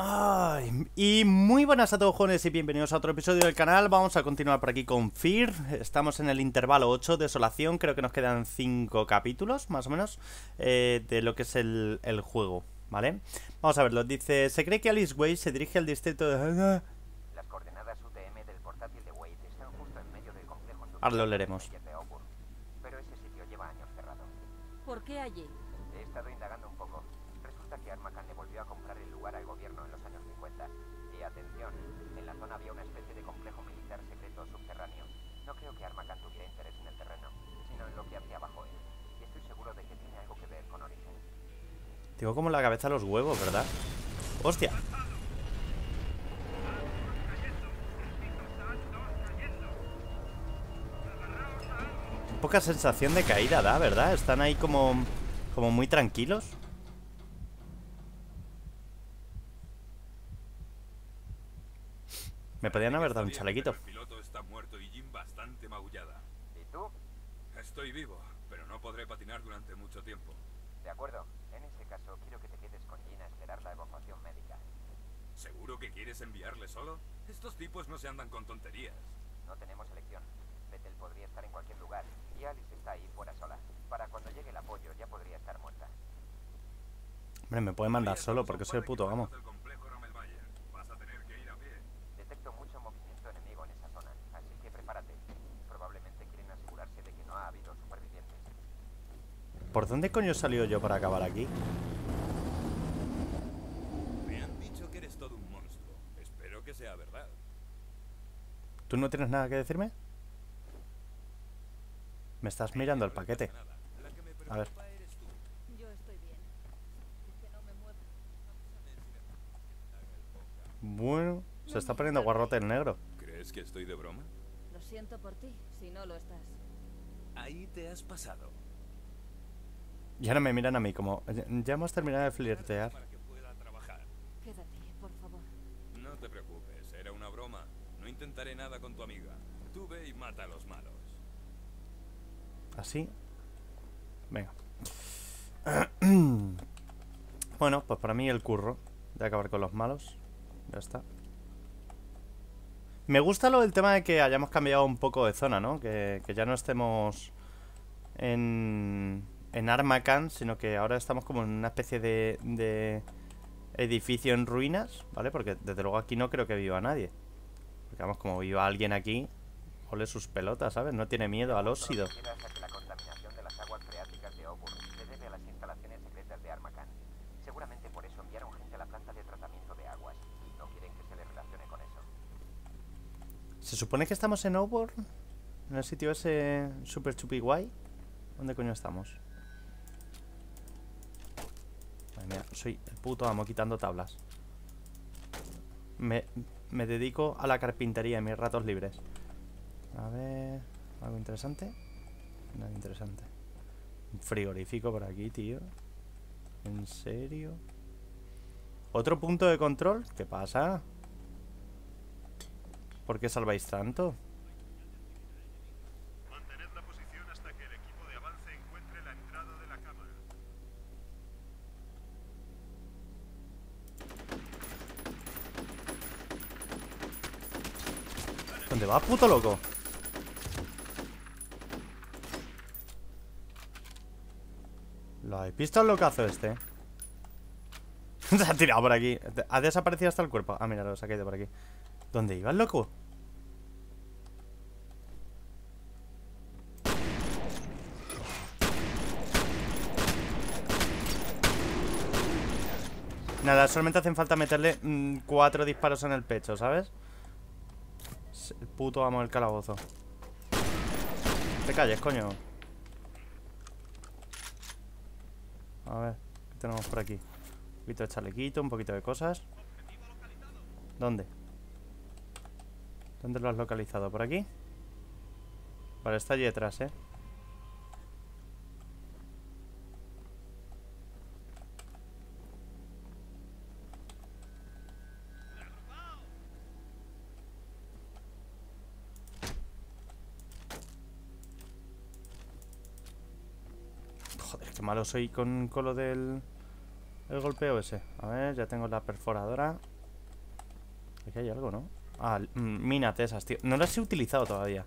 Ay, y muy buenas a todos jóvenes y bienvenidos a otro episodio del canal. Vamos a continuar por aquí con Fear Estamos en el intervalo 8, Desolación Creo que nos quedan 5 capítulos, más o menos eh, De lo que es el, el, juego, ¿vale? Vamos a verlo, dice Se cree que Alice Wade se dirige al distrito de... Las coordenadas UTM del portátil de Wade están justo en medio del complejo Ahora lo leeremos. Pero ese sitio lleva años cerrado. ¿Por qué allí? Tengo como la cabeza los huevos, ¿verdad? ¡Hostia! Poca sensación de caída da, ¿verdad? Están ahí como... Como muy tranquilos Me podían haber dado un chalequito. El piloto está muerto y Jim bastante magullada. ¿Y tú? Estoy vivo, pero no podré patinar durante mucho tiempo. De acuerdo. Caso, quiero que te quedes con Jim a esperar la evacuación médica. ¿Seguro que quieres enviarle solo? Estos tipos no se andan con tonterías. No tenemos elección. Bethel podría estar en cualquier lugar y Alice está ahí fuera sola. Para cuando llegue el apoyo ya podría estar muerta. Hombre, me puede mandar solo porque soy el puto vamos. Vas a tener que ir a pie. Detecto mucho movimiento enemigo en esa zona, así que prepárate. Probablemente quieren asegurarse de que no ha habido supervivientes. ¿Por dónde coño he salido yo para acabar aquí? Me han dicho que eres todo un monstruo. Espero que sea verdad. ¿Tú no tienes nada que decirme? Me estás mirando el paquete. A ver. Bueno, se está poniendo guarrote el negro. ¿Crees que estoy de broma? Lo siento por ti, si no lo estás. Ahí te has pasado. Y ahora me miran a mí como... Ya hemos terminado de flirtear. Quédate, por favor. No te preocupes, era una broma. No intentaré nada con tu amiga. Tú ve y mata a los malos. Así. Venga. bueno, pues para mí el curro de acabar con los malos. Ya está. Me gusta lo del tema de que hayamos cambiado un poco de zona, ¿no? Que, que ya no estemos en, en Armacan, sino que ahora estamos como en una especie de, de edificio en ruinas, ¿vale? Porque desde luego aquí no creo que viva nadie. Porque vamos, como viva alguien aquí, ole sus pelotas, ¿sabes? No tiene miedo al óxido. Se supone que estamos en Auburn. En el sitio ese super chupi guay. ¿Dónde coño estamos? Madre soy el puto amo quitando tablas. Me, me dedico a la carpintería en mis ratos libres. A ver... ¿Algo interesante? Nada interesante. Un frigorífico por aquí, tío. ¿En serio? ¿Otro punto de control? ¿Qué pasa? ¿Por qué salváis tanto? Mantened la posición hasta que el equipo de avance encuentre la entrada de la cámara. ¿Dónde va, puto loco? ¿Lo habéis visto el locazo este? Se ha tirado por aquí Ha desaparecido hasta el cuerpo Ah, mira, lo ha caído por aquí ¿Dónde iba el loco? Nada, solamente hacen falta meterle mm, cuatro disparos en el pecho, ¿sabes? El puto amo del calabozo Te calles, coño A ver, ¿qué tenemos por aquí? Un poquito de chalequito, un poquito de cosas ¿Dónde? ¿Dónde lo has localizado? ¿Por aquí? Vale, está allí detrás, ¿eh? Joder, qué malo soy con, con lo del... el golpeo ese. A ver, ya tengo la perforadora. Aquí hay algo, ¿no? Ah, mm, minas esas, tío. No las he utilizado todavía.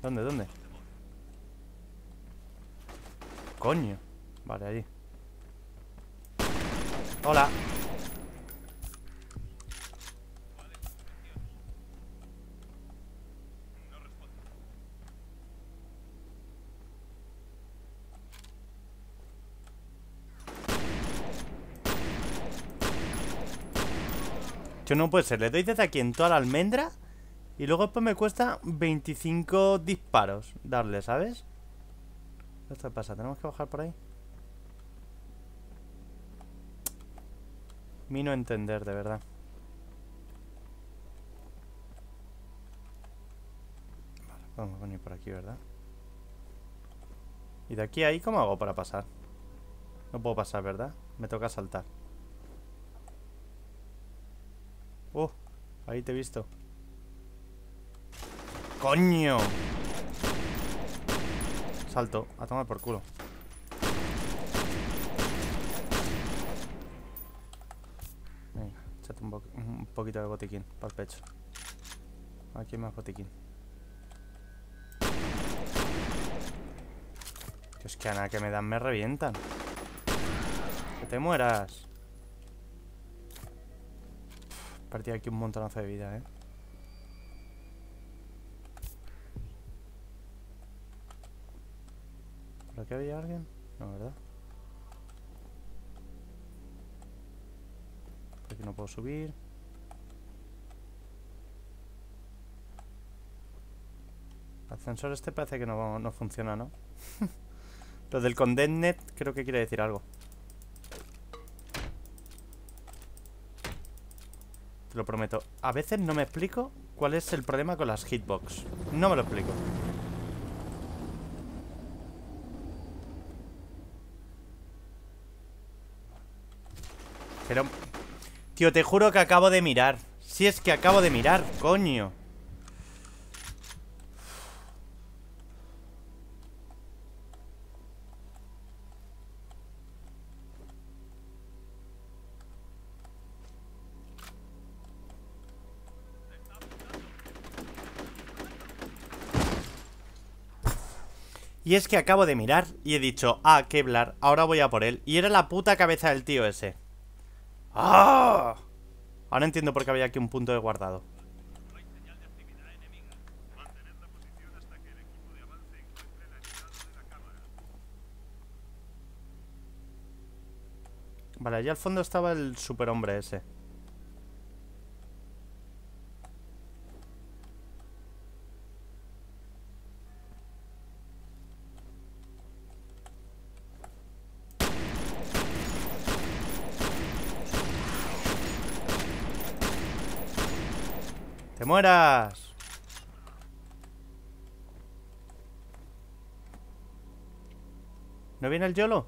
¿Dónde, dónde? Coño. Vale, allí. Hola. Yo no puede ser, le doy desde aquí en toda la almendra Y luego después me cuesta 25 disparos Darle, ¿sabes? Esto pasa, tenemos que bajar por ahí Mi no entender, de verdad Vale, podemos venir por aquí, ¿verdad? ¿Y de aquí a ahí cómo hago para pasar? No puedo pasar, ¿verdad? Me toca saltar ahí te he visto. ¡Coño! Salto, a tomar por culo. Venga, échate un, un poquito de botiquín para el pecho. Aquí hay más botiquín. Dios, que a nada que me dan me revientan. Que te mueras. Partí aquí un montonazo de vida, ¿eh? ¿Por aquí había alguien? No, ¿verdad? Por aquí no puedo subir. El ascensor este parece que no, no funciona, ¿no? Lo del Condemned creo que quiere decir algo. Te lo prometo. A veces no me explico cuál es el problema con las hitbox. No me lo explico. Pero... Tío, te juro que acabo de mirar. Si es que acabo de mirar, coño. Y es que acabo de mirar y he dicho, ah, Kevlar, ahora voy a por él. Y era la puta cabeza del tío ese. ¡Ah! Ahora entiendo por qué había aquí un punto de guardado. Vale, allá al fondo estaba el superhombre ese. Mueras! ¿No viene el YOLO?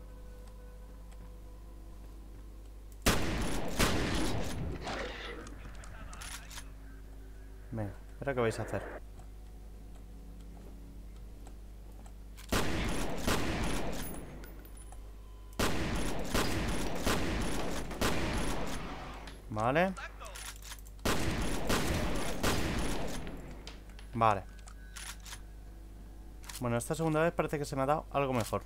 Venga, ¿ahora qué vais a hacer? Vale Vale. Bueno, esta segunda vez parece que se me ha dado algo mejor.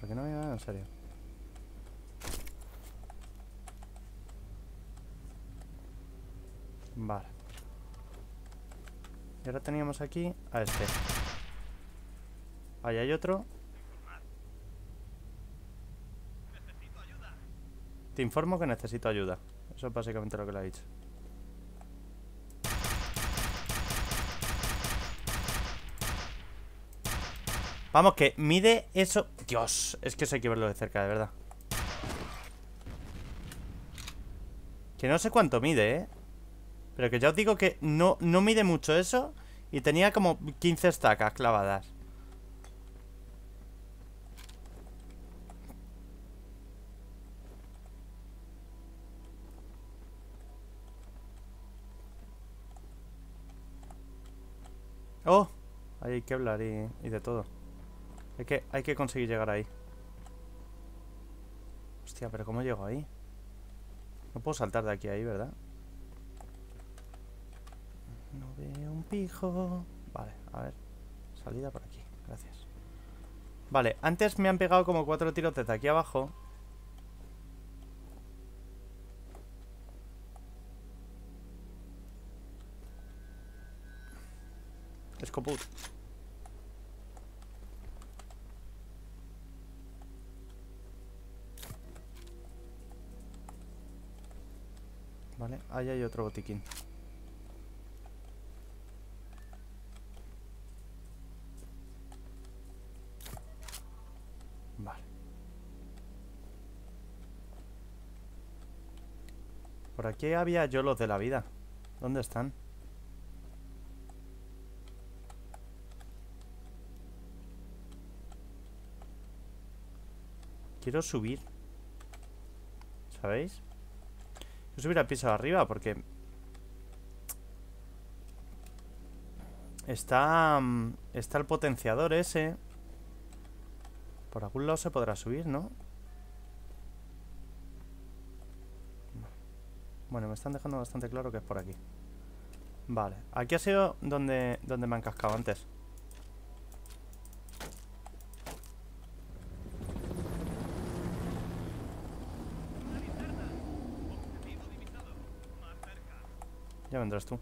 ¿Por qué no me en serio? Vale. Y ahora teníamos aquí a este. Ahí hay otro Te informo que necesito ayuda. Eso es básicamente lo que le ha dicho. Vamos, que mide eso... Dios, es que eso hay que verlo de cerca, de verdad. Que no sé cuánto mide, ¿eh? Pero que ya os digo que no, no mide mucho eso Y tenía como 15 estacas clavadas ¡Oh! Ahí hay que hablar y, de todo. Hay que, hay que conseguir llegar ahí. Hostia, pero ¿cómo llego ahí? No puedo saltar de aquí a ahí, ¿verdad? No veo un pijo. Vale, a ver. Salida por aquí. Gracias. Vale, antes me han pegado como cuatro tiros desde aquí abajo. Escoput. Vale, ahí hay otro botiquín. Vale. Por aquí había yo los de la vida. ¿Dónde están? Quiero subir. ¿Sabéis? Quiero subir al piso de arriba porque... Está... Está el potenciador ese. Por algún lado se podrá subir, ¿no? Bueno, me están dejando bastante claro que es por aquí. Vale, aquí ha sido donde, donde me han cascado antes. Ya vendrás tú.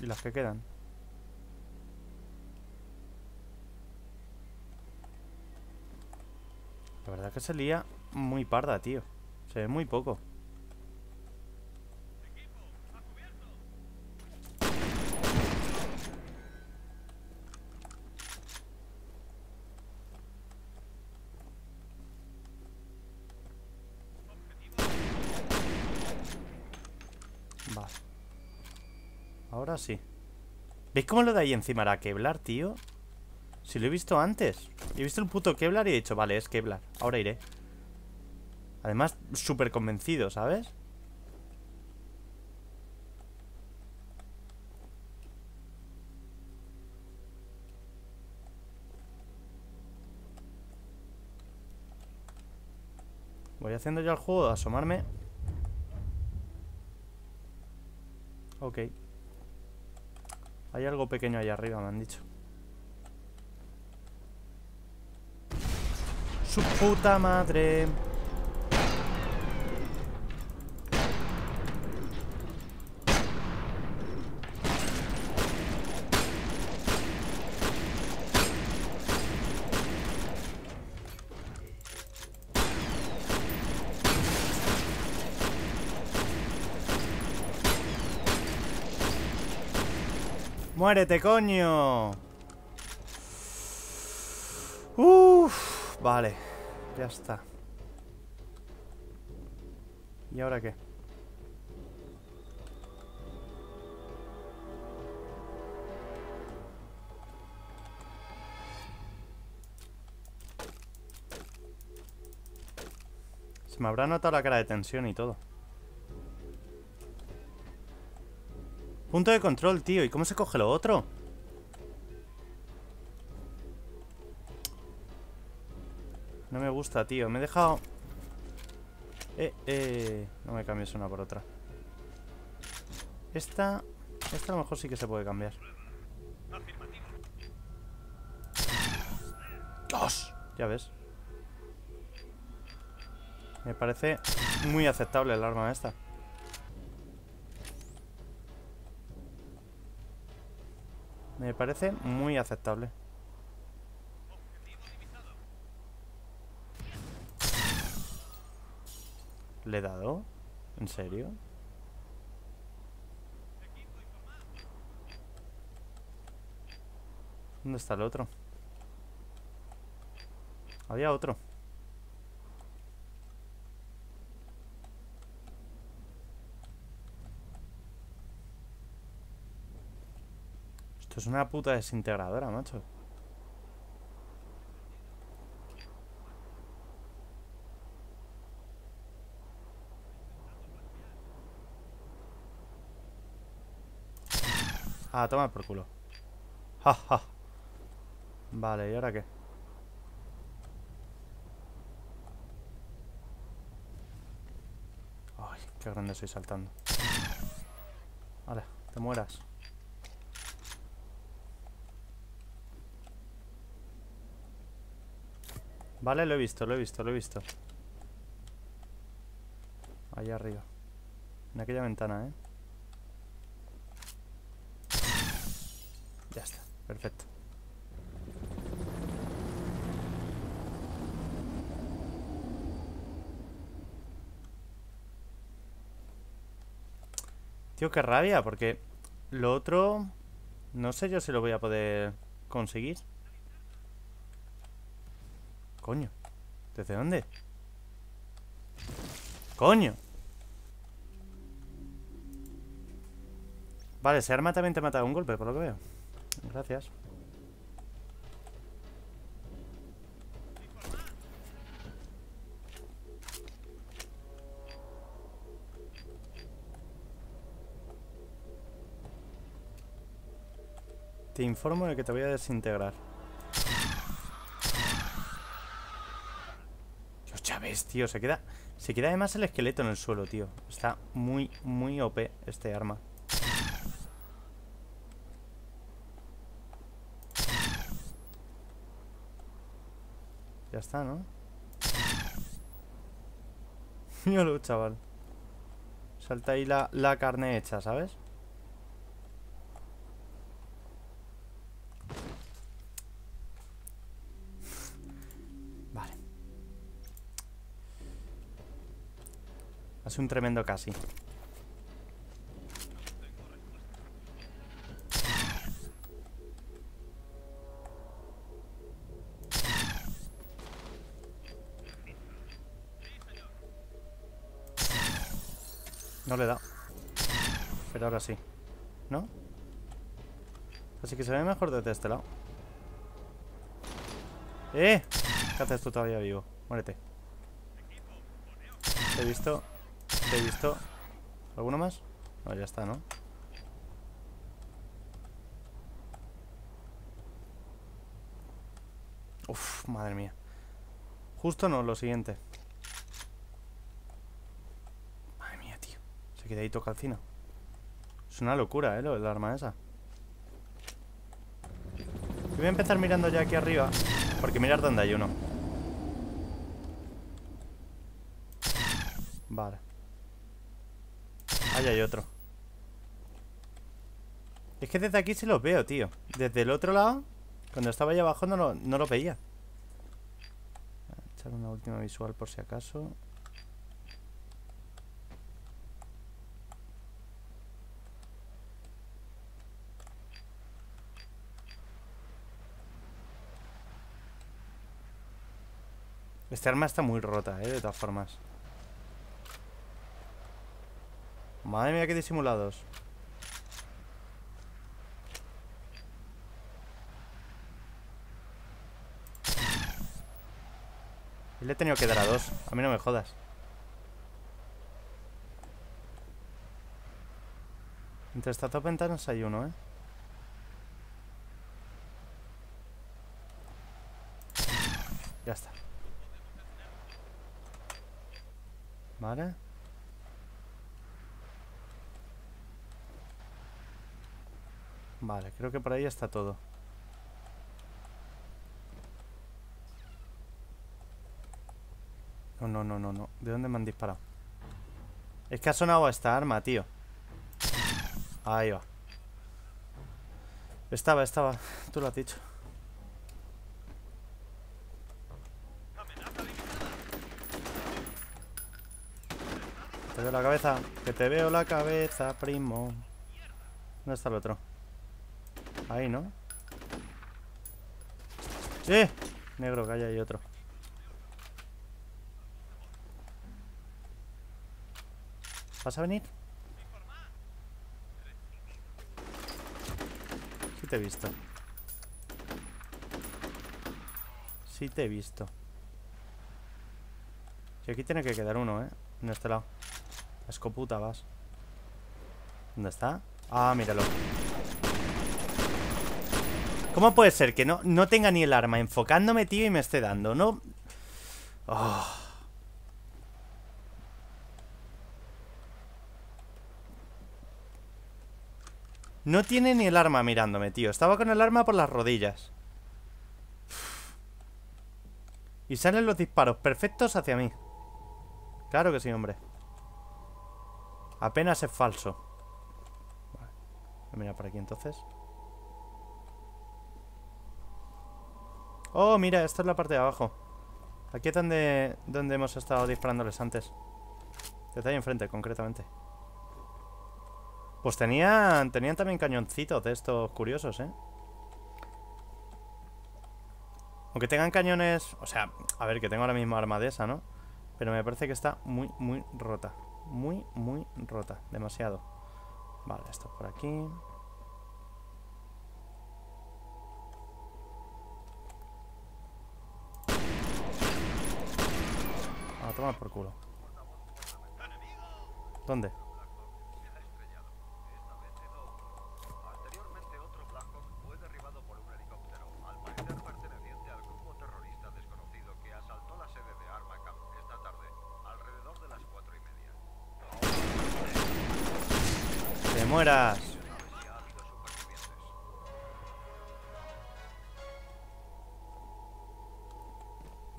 ¿Y las que quedan? La verdad que se lía muy parda, tío. Se ve muy poco. Vale. Ahora sí. ¿Veis cómo lo de ahí encima era Kevlar, tío? Si lo he visto antes. He visto el puto Kevlar y he dicho, vale, es Kevlar. Ahora iré. Además, súper convencido, ¿sabes? Voy haciendo ya el juego de asomarme. Ok. Hay algo pequeño ahí arriba, me han dicho. Su puta madre. ¡Muérete, coño! Uf, vale, ya está. ¿Y ahora qué? Se me habrá notado la cara de tensión y todo. Punto de control, tío. ¿Y cómo se coge lo otro? No me gusta, tío. Me he dejado... Eh, eh... No me cambies una por otra. Esta... Esta a lo mejor sí que se puede cambiar. ¡Dos! Ya ves. Me parece muy aceptable el arma esta. Me parece muy aceptable. ¿Le he dado? ¿En serio? ¿Dónde está el otro? Había otro. Esto es una puta desintegradora, macho. Ah, toma por culo. Ja, ja. Vale, ¿y ahora qué? Ay, qué grande estoy saltando. Vale, te mueras. Vale, lo he visto, lo he visto, lo he visto. Allá arriba. En aquella ventana, ¿eh? Ya está, perfecto. Tío, qué rabia, porque lo otro... No sé yo si lo voy a poder conseguir. Coño. ¿Desde dónde? Coño. Vale, ese arma también te mata un golpe, por lo que veo. Gracias. Te informo de que te voy a desintegrar. Tío, se queda... Se queda además el esqueleto en el suelo, tío. Está muy, muy OP este arma. Ya está, ¿no? Míralo, chaval. Salta ahí la, la carne hecha, ¿sabes? Hace un tremendo casi. No le da. Pero ahora sí. ¿No? Así que se ve mejor desde este lado. ¡Eh! ¿Qué haces tú todavía vivo? Muérete. Te he visto. Te he visto. ¿Alguno más? No, ya está, ¿no? Uf, madre mía. Justo no, lo siguiente. Madre mía, tío. Se queda ahí calcino. Es una locura, ¿eh? Lo del arma esa. Voy a empezar mirando ya aquí arriba. Porque mirar dónde hay uno. Vale. Ahí hay otro. Es que desde aquí sí los veo, tío. Desde el otro lado, cuando estaba allá abajo no lo, no lo veía. Voy a echar una última visual por si acaso. Este arma está muy rota, eh, de todas formas. Madre mía, qué disimulados. Le he tenido que dar a dos. A mí no me jodas. Entre estas dos ventanas hay uno, ¿eh? Ya está. Vale. Vale, creo que por ahí está todo. No, no, no, no, no. ¿De dónde me han disparado? Es que ha sonado esta arma, tío. Ahí va. Estaba, estaba. Tú lo has dicho. Te veo la cabeza. Que te veo la cabeza, primo. ¿Dónde está el otro? Ahí, ¿no? ¡Eh! Negro, que ahí otro. ¿Vas a venir? Sí te he visto. Sí te he visto. Y aquí tiene que quedar uno, ¿eh? En este lado. Escoputa vas. ¿Dónde está? Ah, míralo. ¿Cómo puede ser que no, no tenga ni el arma enfocándome, tío, y me esté dando? No... Oh. No tiene ni el arma mirándome, tío. Estaba con el arma por las rodillas. Y salen los disparos perfectos hacia mí. Claro que sí, hombre. Apenas es falso. Vale. Voy a mirar por aquí entonces. Oh, mira, esta es la parte de abajo. Aquí es donde, donde hemos estado disparándoles antes. Ahí enfrente, concretamente. Pues tenían, tenían también cañoncitos de estos curiosos, ¿eh? Aunque tengan cañones... O sea, a ver, que tengo ahora mismo arma de esa, ¿no? Pero me parece que está muy, muy rota. Muy, muy rota. Demasiado. Vale, esto por aquí. A tomar por culo. ¿Dónde? Anteriormente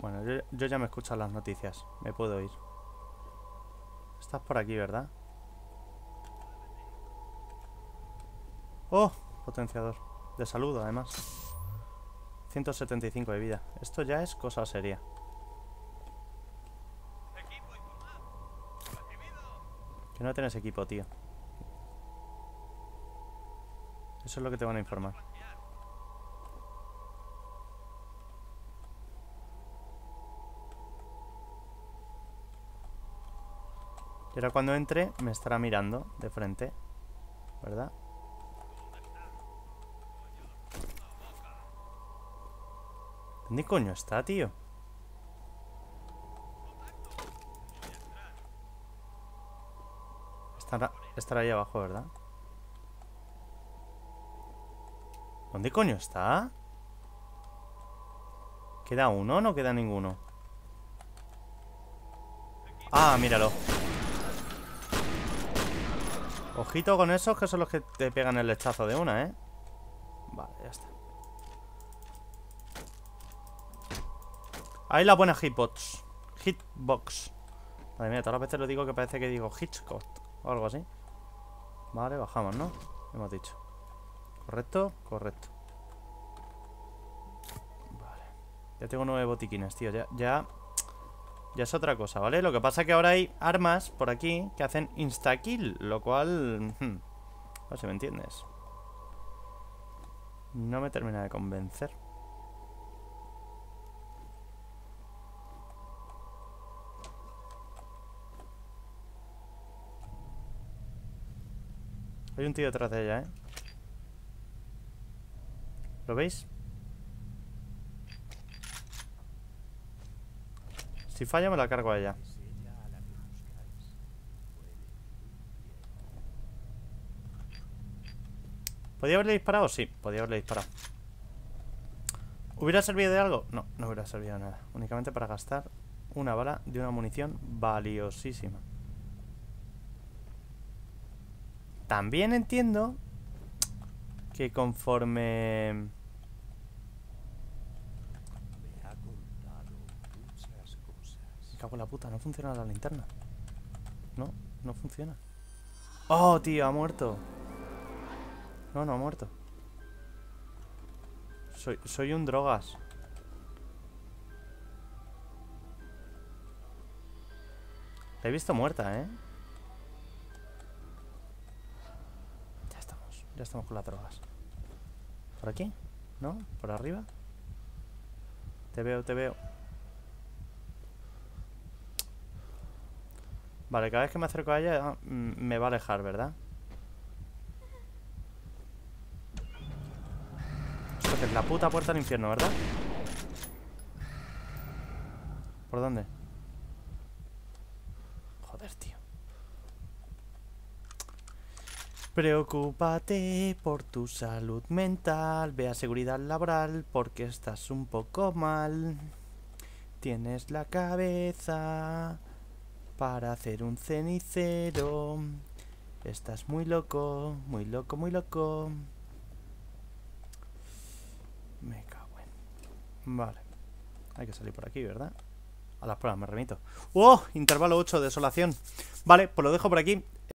Bueno, yo, ya me escuchan las noticias. Me puedo ir. Estás por aquí, ¿verdad? ¡Oh! Potenciador. De salud, además. 175 de vida. Esto ya es cosa seria. Que no tienes equipo, tío. Eso es lo que te van a informar. Ahora cuando entre me estará mirando de frente. ¿Verdad? ¿Dónde coño está, tío? Estará, estará ahí abajo, ¿verdad? ¿Dónde coño está? ¿Queda uno o no queda ninguno? Ah, míralo Ojito con esos que son los que te pegan el lechazo de una, ¿eh? Vale, ya está. Ahí la buena hitbox. Hitbox. Madre mía, todas las veces lo digo que parece que digo Hitchcock O algo así. Vale, bajamos, ¿no? Hemos dicho. ¿Correcto? Correcto. Vale. Ya tengo nueve botiquines, tío. Ya, ya ya es otra cosa, ¿vale? Lo que pasa es que ahora hay armas por aquí que hacen insta-kill, lo cual... hmm, no sé me entiendes. No me termina de convencer. Hay un tío detrás de ella, ¿eh? ¿Lo veis? Si falla me la cargo a ella ¿Podía haberle disparado? Sí, podía haberle disparado ¿Hubiera servido de algo? No, no hubiera servido de nada Únicamente para gastar una bala de una munición valiosísima También entiendo Que conforme... Me cago en la puta, no funciona la linterna No, no funciona Oh, tío, ha muerto No, no ha muerto Soy, soy un drogas La he visto muerta, ¿eh? Ya estamos, ya estamos con las drogas ¿Por aquí? ¿No? ¿Por arriba? Te veo, te veo Vale, cada vez que me acerco a ella mm, me va a alejar, ¿verdad? Esto es la puta puerta al infierno, ¿verdad? ¿Por dónde? Joder, tío Preocúpate por tu salud mental, ve a seguridad laboral porque estás un poco mal. Tienes la cabeza para hacer un cenicero. Estás muy loco, muy loco, muy loco. Me cago en... Vale. Hay que salir por aquí, ¿verdad? A las pruebas me remito. ¡Oh! Intervalo 8, desolación. Vale, pues lo dejo por aquí.